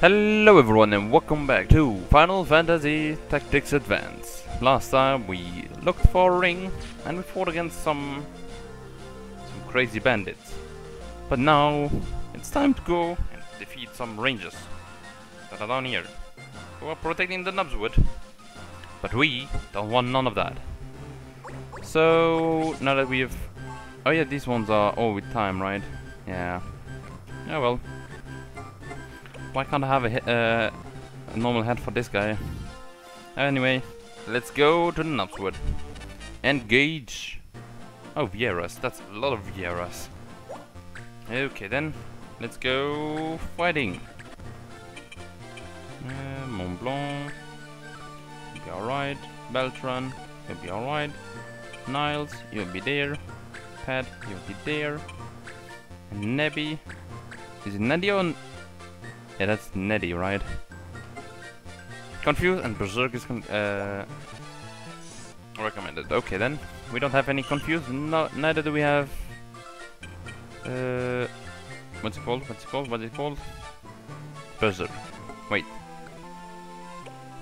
Hello everyone and welcome back to Final Fantasy Tactics Advance. Last time we looked for a ring and we fought against some some crazy bandits. But now it's time to go and defeat some rangers that are down here who are protecting the Nubswood. But we don't want none of that. So now that we have Oh yeah, these ones are all with time, right? Yeah. Yeah well, why can't I have a, uh, a normal head for this guy? Anyway, let's go to the Nubswood. Engage! Oh, Vieras. That's a lot of Vieras. Okay then, let's go fighting. Uh, Montblanc. You'll be alright. Beltran. You'll be alright. Niles. You'll be there. Pat. You'll be there. Nebby. Is it or yeah, that's Neddy, right? Confused and Berserk is uh, recommended. Okay then, we don't have any Confused. No, neither do we have. Uh, what's it called? What's it called? What's it called? Berserk. Wait.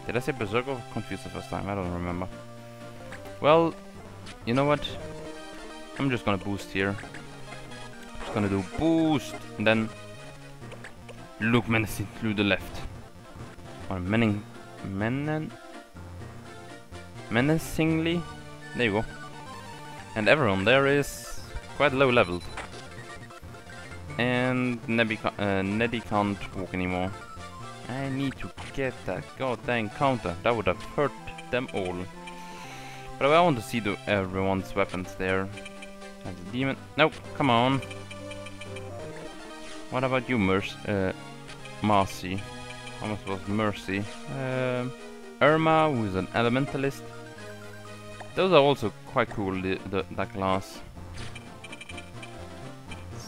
Did I say Berserk or Confused the first time? I don't remember. Well, you know what? I'm just gonna boost here. Just gonna do boost and then Look menacing through the left. Or mening, menen, menacingly. There you go. And everyone there is quite low leveled. And Nebby, uh, Neddy can't walk anymore. I need to get that goddamn counter. That would have hurt them all. But I want to see the, everyone's weapons there. As a demon. No, come on. What about you, Merc? Uh, Marcy. Almost was Mercy. Um, Irma, who's an elementalist. Those are also quite cool, the, the, that class.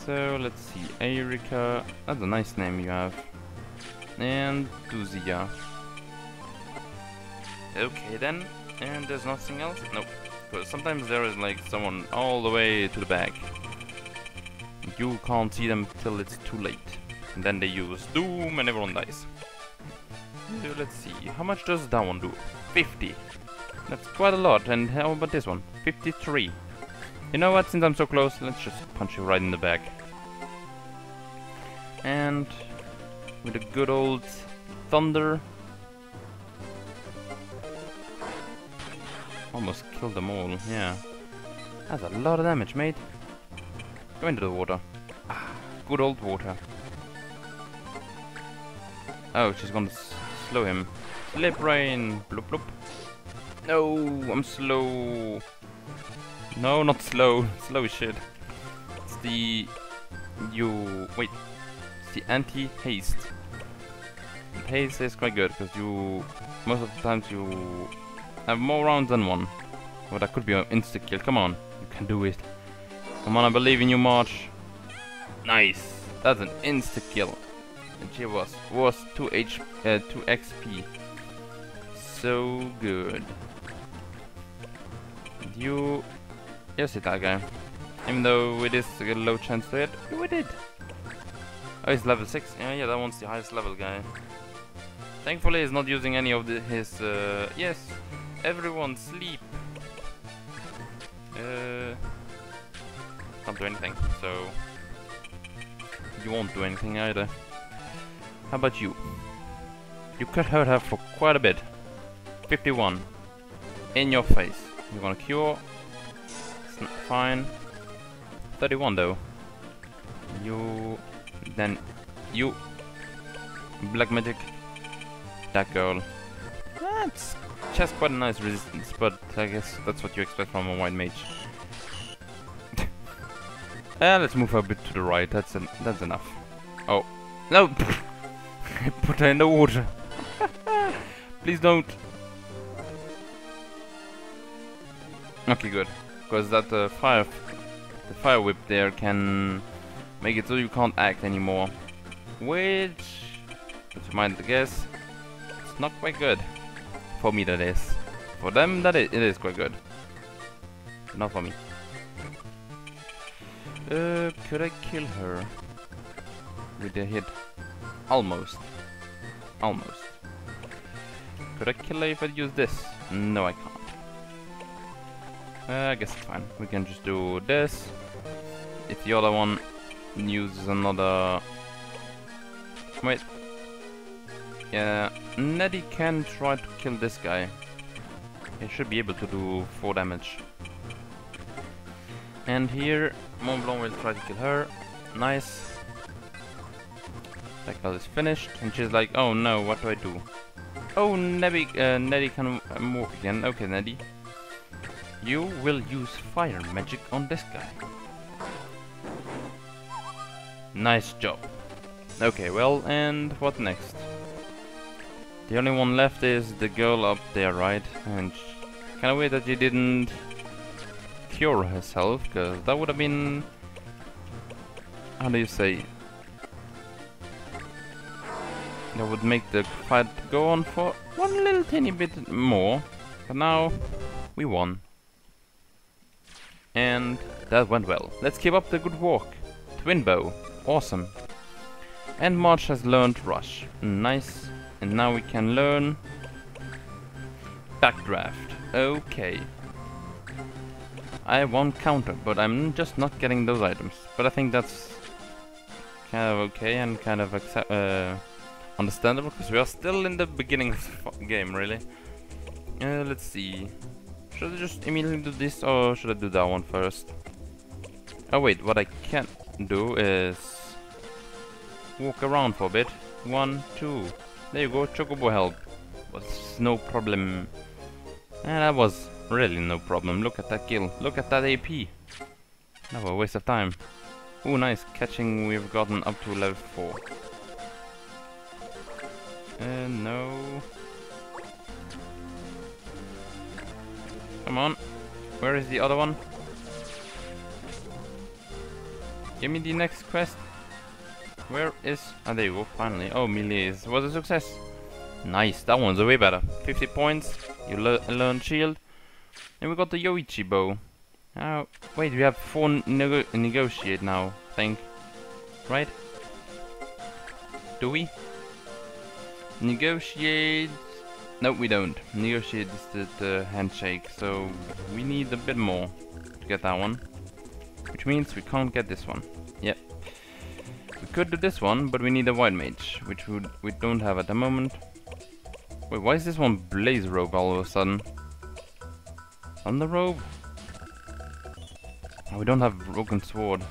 So, let's see. Erika. That's a nice name you have. And Duzia. Okay then. And there's nothing else? Nope. Because sometimes there is like someone all the way to the back. You can't see them till it's too late. And then they use Doom and everyone dies. So let's see, how much does that one do? 50. That's quite a lot, and how about this one? 53. You know what, since I'm so close, let's just punch you right in the back. And with a good old thunder. Almost killed them all, yeah. That's a lot of damage, mate. Go into the water. Ah, good old water. Oh, she's gonna slow him. Slip rain! Bloop bloop. No, I'm slow. No, not slow. Slow shit. It's the... You... Wait. It's the anti-haste. Haste is quite good, because you... Most of the times you... Have more rounds than one. But that could be an insta-kill. Come on. You can do it. Come on, I believe in you, March. Nice. That's an insta-kill and she was was 2 H uh, 2 XP. So good. You yes it that guy. Even though it is a low chance to hit, we did. Oh, he's level 6. Yeah, yeah, that one's the highest level guy. Thankfully, he's not using any of the, his. Uh, yes, everyone sleep. Uh, can't do anything, so you won't do anything either. How about you? You could hurt her for quite a bit. 51. In your face. You want gonna cure. It's not fine. 31 though. You... Then... You... Black magic. That girl. That's... She has quite a nice resistance, but I guess that's what you expect from a white mage. uh, let's move a bit to the right, that's, en that's enough. Oh. No! Put her in the water. Please don't. Okay, good. Because that uh, fire, the fire whip there can make it so you can't act anymore. Which, which you might guess, it's not quite good. For me, that is. For them, that is, it is quite good. Not for me. Uh, could I kill her with a hit? Almost. Almost. Could I kill her if I use this? No, I can't. Uh, I guess it's fine. We can just do this. If the other one uses another... Wait. Yeah, Neddy can try to kill this guy. He should be able to do 4 damage. And here, Montblanc will try to kill her. Nice. That girl is finished. And she's like, oh no, what do I do? Oh, Nebby, uh, Neddy can walk again. Okay, Neddy. You will use fire magic on this guy. Nice job. Okay, well, and what next? The only one left is the girl up there, right? And kinda weird that she didn't cure herself, because that would have been... How do you say? That would make the fight go on for one little tiny bit more. But now, we won. And that went well. Let's keep up the good work. Twin bow. Awesome. And March has learned Rush. Nice. And now we can learn... Backdraft. Okay. I won't counter, but I'm just not getting those items. But I think that's kind of okay and kind of accept, uh, understandable, because we are still in the beginning of the game, really. Uh, let's see. Should I just immediately do this, or should I do that one first? Oh wait, what I can do is walk around for a bit. One, two. There you go, Chocobo help. Was no problem. And that was really no problem. Look at that kill. Look at that AP. Never a waste of time. Oh, nice. Catching, we've gotten up to level 4. Uh, no. Come on. Where is the other one? Give me the next quest. Where is... Ah, there you go, finally. Oh, melee was a success. Nice, that one's a way better. 50 points, you le learn shield. And we got the Yoichi bow. Oh, wait, we have four nego negotiate now, I think. Right? Do we? Negotiate... No, we don't. Negotiate is the, handshake, so we need a bit more to get that one. Which means we can't get this one. Yep. We could do this one, but we need a white mage, which we, we don't have at the moment. Wait, why is this one blaze robe all of a sudden? Thunder robe? Oh, we don't have broken sword.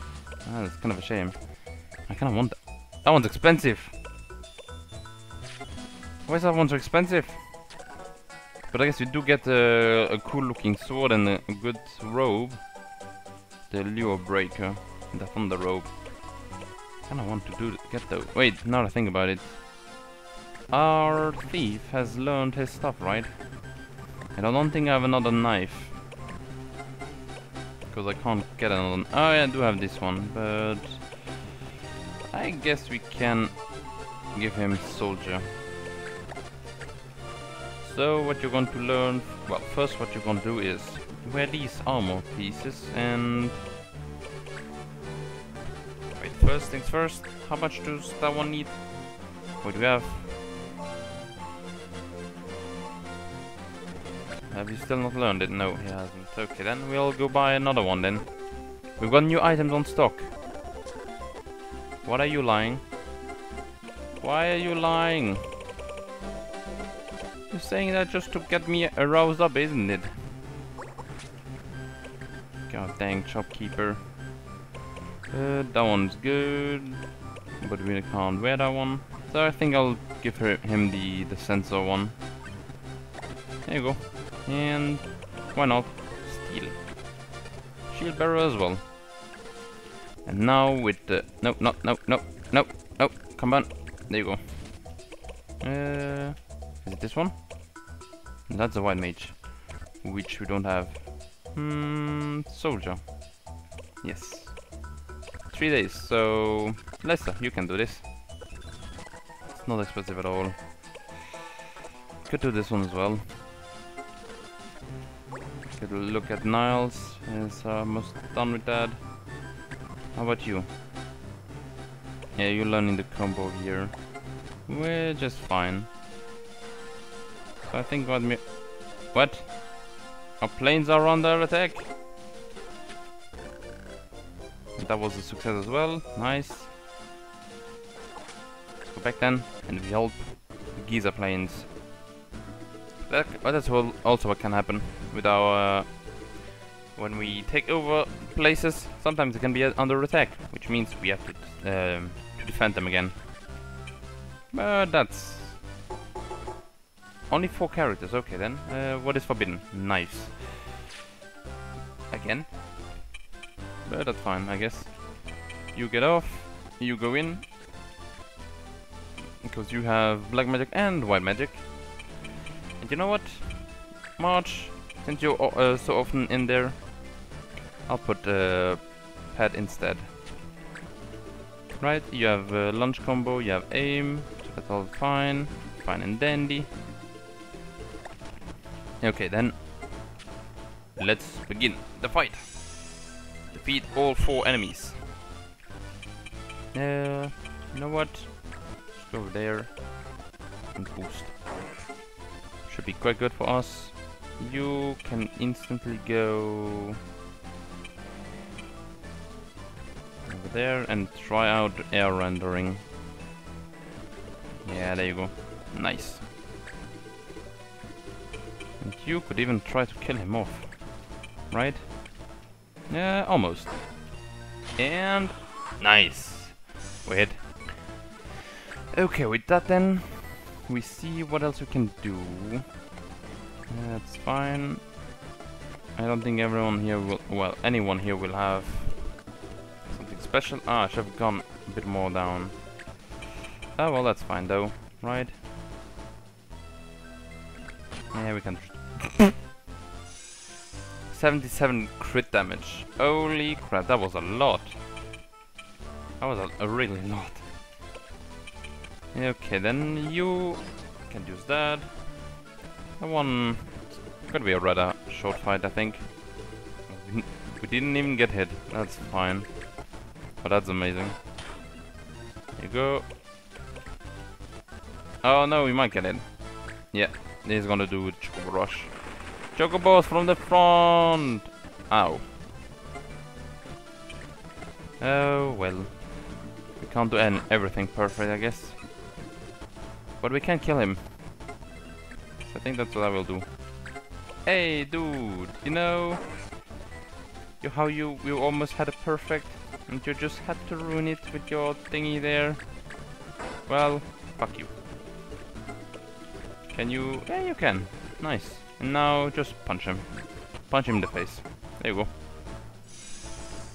Ah, that's kind of a shame. I kind of want that. That one's expensive. Why is that one so expensive? But I guess we do get a, a cool looking sword and a, good robe. The Lurebreaker, the thunder robe. I Kinda want to do get those. Wait, now I think about it. Our thief has learned his stuff, right? And I don't think I have another knife. Because I can't get another... Oh yeah, I do have this one, but... I guess we can give him soldier. So what you're going to learn... Well, first what you're going to do is wear these armor pieces and... Wait, first things first, how much does that one need? What do we have? Have you still not learned it? No, he hasn't. Okay, then we'll go buy another one then. We've got new items on stock. What are you lying? Why are you lying? Saying that just to get me aroused up, isn't it? God dang, shopkeeper. Uh, that one's good, but we can't wear that one. So I think I'll give her, him the, the sensor one. There you go. And why not? Steel. Shield bearer as well. And now with the... No, no, no, no, no, no, come on. There you go. Uh, is it this one? That's a white mage. Which we don't have. Hmm, soldier. Yes. Three days, so... Lessa, you can do this. It's not expensive at all. Could do this one as well. Could look at Niles. Is almost done with that. How about you? Yeah, you're learning the combo here. We're just fine. I think what me... What? Our planes are under attack? That was a success as well. Nice. Let's go back then and we help the Giza Plains. That, that's also what can happen with our... Uh, when we take over places, sometimes it can be uh, under attack, which means we have to, um, to defend them again. But that's... Only four characters, okay then. Uh, what is forbidden? Knives. Again? But that's fine, I guess. You get off, you go in. Because you have black magic and white magic. And you know what? March, since you're uh, so often in there, I'll put uh, Pat instead. Right, you have uh, combo, you have aim, so that's all fine, fine and dandy. Okay then, let's begin the fight. Defeat all four enemies. Uh, you know what? Just go over there and boost. Should be quite good for us. You can instantly go over there and try out air rendering. Yeah, there you go. Nice. And you could even try to kill him off. Right? Yeah, almost. And... Nice! We hit. Okay, with that then, we see what else we can do. That's fine. I don't think everyone here will... Well, anyone here will have something special? Ah, I should have gone a bit more down. Oh, well, that's fine, though. Right? Yeah, we can... 77 crit damage. Holy crap, that was a lot. That was a, a really lot. Okay, then you can use that. That one could be a rather short fight, I think. We didn't even get hit. That's fine. But that's amazing. Here you go. Oh no, we might get it. Yeah, he's gonna do Chocobo Rush. Chocobos from the front! Ow. Oh well. We can't do any, everything perfect, I guess. But we can kill him. I think that's what I will do. Hey, dude! You know... You, how you, you almost had a perfect and you just had to ruin it with your thingy there. Well, fuck you. Can you... Yeah, you can. Nice. And now just punch him. Punch him in the face. There you go.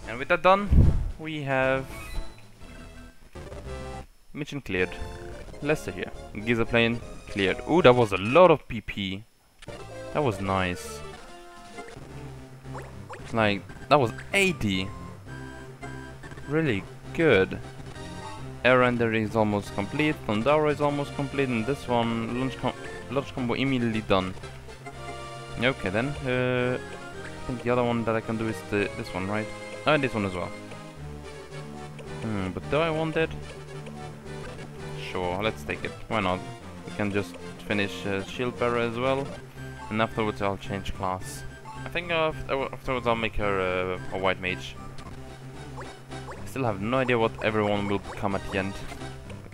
And with that done, we have... Mission cleared. Lester here. Giza Plain cleared. Ooh, that was a lot of PP. That was nice. Like, that was 80 really good. Air rendering is almost complete, Thundara is almost complete, and this one, launch, com launch combo immediately done. Okay then, uh, I think the other one that I can do is the this one, right? Oh, and this one as well. Hmm, but do I want it? Sure, let's take it. Why not? We can just finish uh, Shield Bearer as well, and afterwards I'll change class. I think afterwards I'll make her uh, a white mage I still have no idea what everyone will become at the end.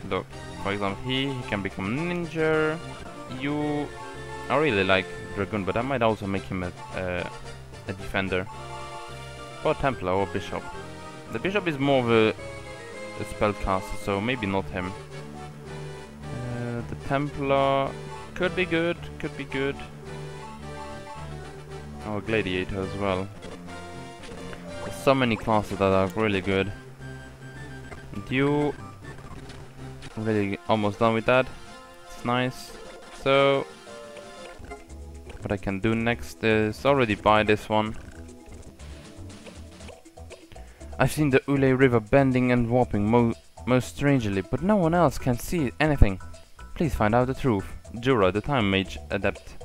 Look, for example, he, he can become ninja. You, I really like Dragoon, but I might also make him a, a, defender. Or Templar or Bishop. The Bishop is more of a, a spellcaster, so maybe not him. Uh, the Templar could be good, could be good. Or Gladiator as well. There's so many classes that are really good. You really almost done with that. It's nice. So what I can do next is already buy this one. I've seen the Ulei River bending and warping mo most strangely, but no one else can see anything. Please find out the truth. Jura, the Time Mage Adept.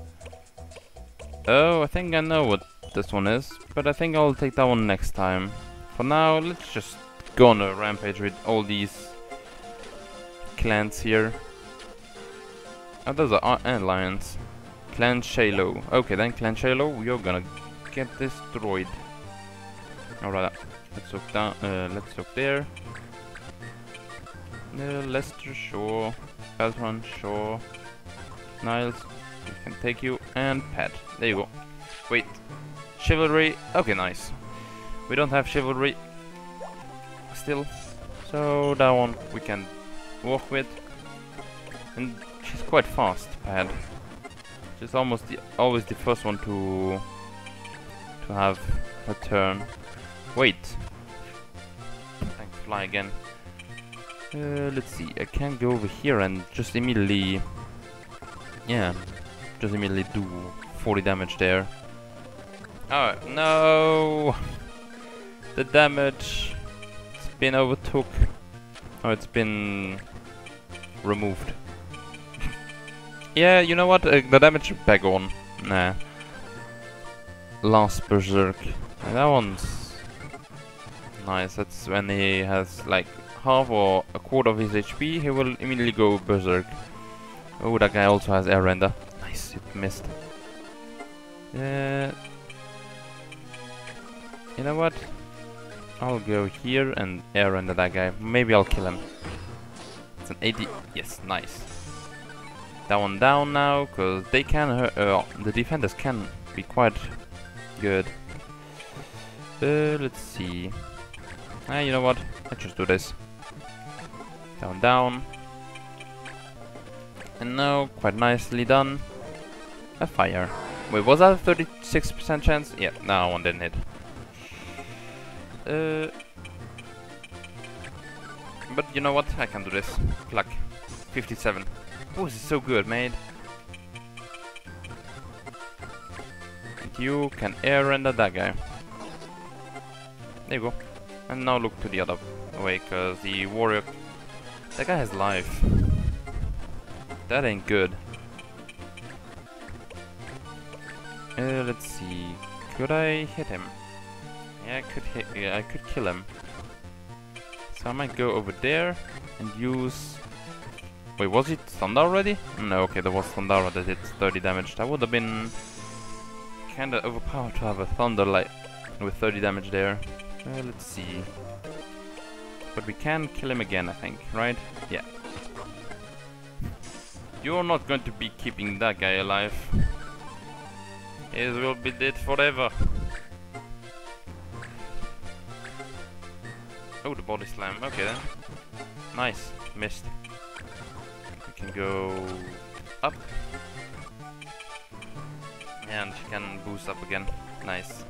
Oh, I think I know what this one is, but I think I'll take that one next time. For now, let's just go on a rampage with all these clans here. Oh, those are ant lions. Clan Shalo. Okay, then Clan Shalo, you're gonna get destroyed. Alright, let's look down. Uh, let's look there. Uh, Lester, sure. Beltron, sure. Niles, we can take you. And Pat. There you go. Wait. Chivalry. Okay, nice. We don't have chivalry. Still. So that one we can walk with. And she's quite fast, Pat. She's almost the, always the first one to to have a turn. Wait. Can fly again. Uh, let's see. I can go over here and just immediately, yeah, just immediately do 40 damage there. Oh no! The damage. It's been overtook. Oh, it's been removed. Yeah, you know what? Uh, the damage back on. Nah. Last Berserk. that one's nice. That's when he has like half or a quarter of his HP, he will immediately go Berserk. Oh, that guy also has Air Render. Nice, it missed. Uh, you know what? I'll go here and Air Render that guy. Maybe I'll kill him. It's an 80. Yes, nice. That one down now, because they can hurt. Uh, the defenders can be quite good. Uh, let's see. Ah, you know what? Let's just do this. Down, down. And now, quite nicely done. A fire. Wait, was that a 36% chance? Yeah, no, one didn't hit. Uh, but you know what? I can do this. Pluck. 57. This is so good, mate. And you can air render that guy. There you go. And now look to the other way, cause the warrior... That guy has life. That ain't good. Uh, let's see. Could I hit him? Yeah, I could hit. Yeah, I could kill him. So I might go over there and use. Wait, was it Thunder already? No, okay, there was Thundara that did 30 damage. That would have been kinda overpowered to have a Thunder like with 30 damage there. Uh, let's see. But we can kill him again, I think, right? Yeah. You're not going to be keeping that guy alive. He will be dead forever. Oh, the body slam. Okay then. Nice. Missed. Can go up. And she can boost up again. Nice.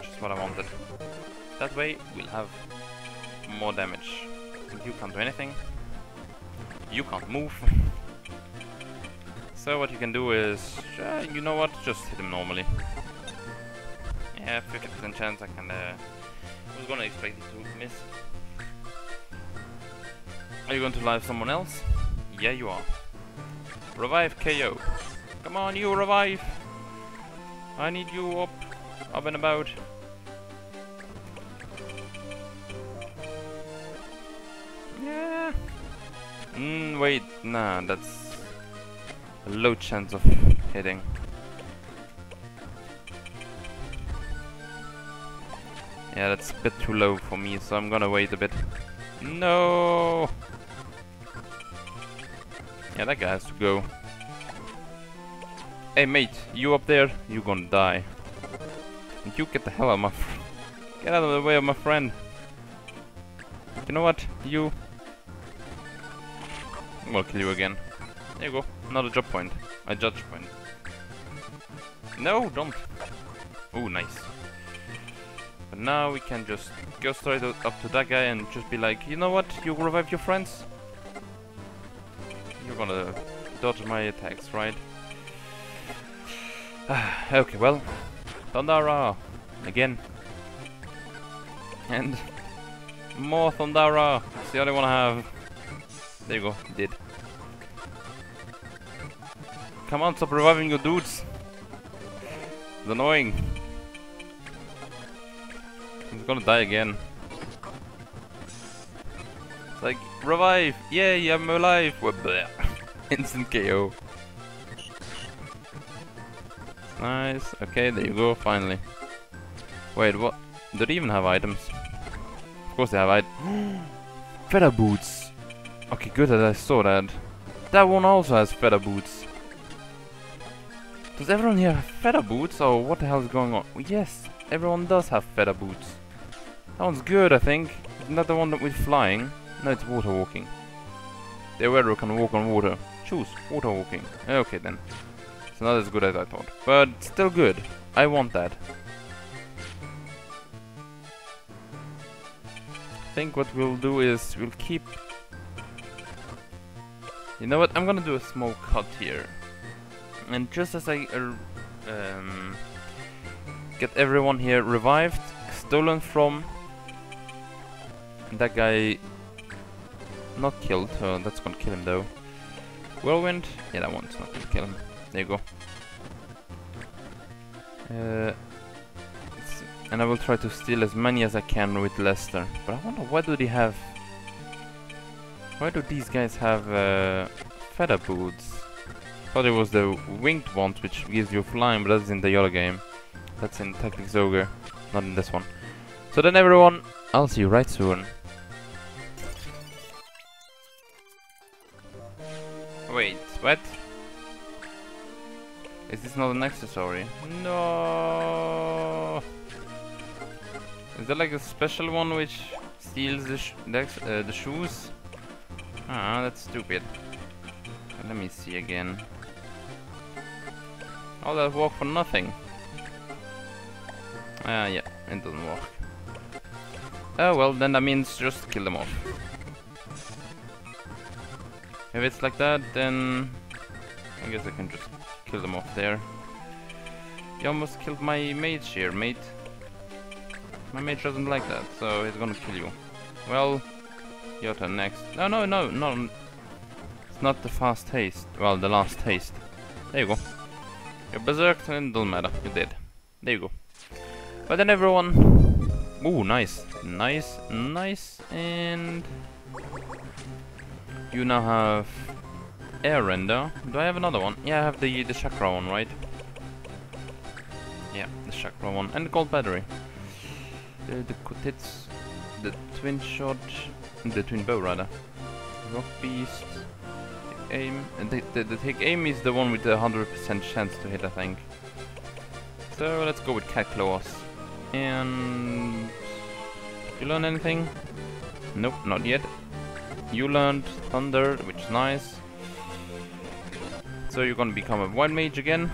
Just what I wanted. That way we'll have more damage. You can't do anything. You can't move. so what you can do is, uh, you know what, just hit him normally. Yeah, 50% chance I can, uh, I was gonna expect it to miss. Are you going to live someone else? Yeah, you are. Revive KO. Come on, you revive! I need you up, up and about. Yeah. Mm, wait, nah, that's a low chance of hitting. Yeah, that's a bit too low for me, so I'm gonna wait a bit. No! Yeah, that guy has to go. Hey mate, you up there, you gonna die. And you get the hell out of my Get out of the way of my friend. You know what? You I'm gonna kill you again. There you go. Another job point. A judge point. No, don't. Oh, nice. But now we can just go straight up to that guy and just be like, you know what? You revive your friends? You're gonna dodge my attacks, right? okay, well. Thundara! Again. And more Thundara! It's the only one I have. There you go, did. Come on, stop reviving your dudes. It's annoying. He's gonna die again. Revive! Yay, I'm alive! Instant KO. nice. Okay, there you go, finally. Wait, what? Do they even have items? Of course they have items. feather boots! Okay, good that I saw that. That one also has feather boots. Does everyone here have feather boots or what the hell is going on? Yes, everyone does have feather boots. That one's good, I think. Isn't that the one that with flying? No, it's water walking. The weather can walk on water. Choose water walking. Okay then. It's not as good as I thought. But still good. I want that. I think what we'll do is we'll keep... You know what? I'm gonna do a small cut here. And just as I uh, um, get everyone here revived, stolen from that guy not killed, so that's gonna kill him though. Whirlwind? Yeah, that one's not gonna kill him. There you go. Uh, and I will try to steal as many as I can with Lester. But I wonder, why do they have... Why do these guys have uh, feather boots? thought it was the winged ones which gives you flying, but that's in the other game. That's in Tactics Ogre, not in this one. So then everyone, I'll see you right soon. Is not an accessory? No. Is there like a special one which steals the, the, uh, the shoes? Ah, that's stupid. Let me see again. All that work for nothing. Ah, uh, yeah, it doesn't work. Oh well, then that means just kill them off. If it's like that, then I guess I can just kill them off there. You almost killed my mage here, mate. My mage doesn't like that, so he's gonna kill you. Well, your turn next. No, no, no, no. It's not the fast haste. Well, the last haste. There you go. You're berserked and don't matter. You're dead. There you go. But then everyone... Ooh, nice. Nice, nice, and... You now have air render. Do I have another one? Yeah, I have the the chakra one, right? Yeah, the chakra one and the gold battery. The the the twin shot, the twin bow rather. Rock beast, aim, and the, the the take aim is the one with the hundred percent chance to hit, I think. So let's go with cat claws. And you learn anything? Nope, not yet. You learned Thunder, which is nice. So you're gonna become a white mage again.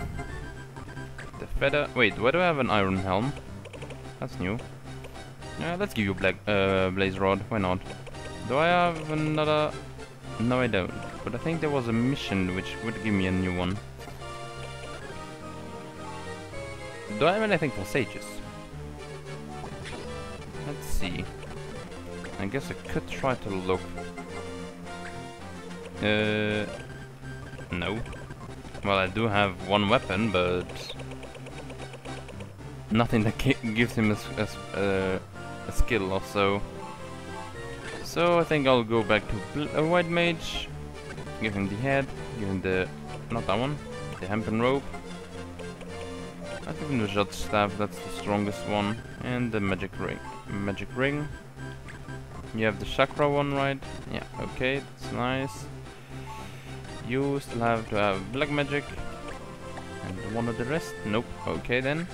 The feather. Wait, why do I have an iron helm? That's new. Yeah, let's give you black uh, blaze rod. Why not? Do I have another? No, I don't. But I think there was a mission which would give me a new one. Do I have anything for sages? Let's see. I guess I could try to look. Uh, no. Well, I do have one weapon, but nothing that gives him a, a, uh, a, skill or so. So I think I'll go back to a white mage, give him the head, give him the not that one, the hempen rope. I think the judge staff, that's the strongest one, and the magic ring. Magic ring. You have the chakra one, right? Yeah, okay, that's nice. You still have to have black magic. And one of the rest? Nope. Okay then.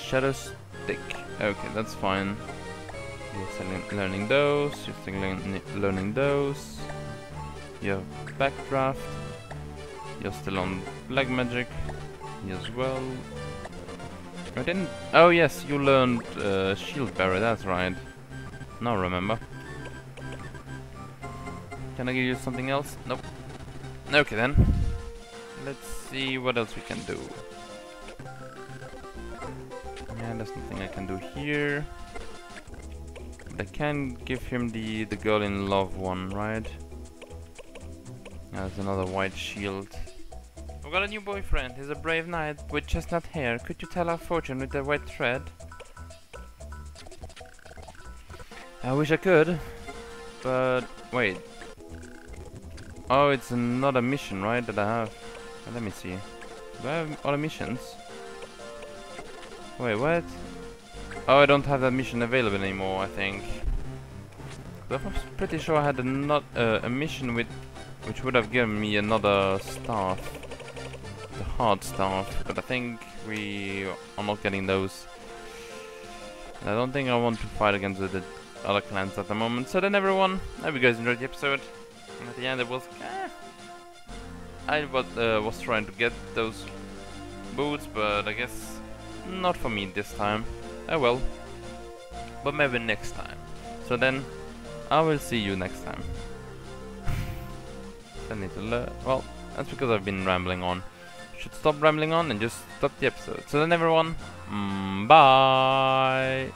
Shadow stick. Okay, that's fine. You're still learning those. You're still learning those. You have backdraft. You're still on black magic. Me as well. I didn't. Oh yes, you learned uh, shield bearer. That's right. Now remember. Can I give you something else? Nope. Okay then. Let's see what else we can do. Yeah, there's nothing I can do here. But I can give him the, the girl in love one, right? Yeah, There's another white shield. I've got a new boyfriend. He's a brave knight with chestnut hair. Could you tell our fortune with the white thread? I wish I could. But wait, Oh, it's another mission, right, that I have. let me see. Do I have other missions? Wait, what? Oh, I don't have that mission available anymore, I think. I was pretty sure I had a, not, uh, a mission with which would have given me another staff. The hard staff, but I think we are not getting those. I don't think I want to fight against the, the other clans at the moment. So then everyone, I hope you guys enjoyed the episode. And at the end it was... I was, uh, was trying to get those boots, but I guess not for me this time. Oh well. But maybe next time. So then, I will see you next time. I need to learn. Well, that's because I've been rambling on. Should stop rambling on and just stop the episode. So then everyone, mm, bye!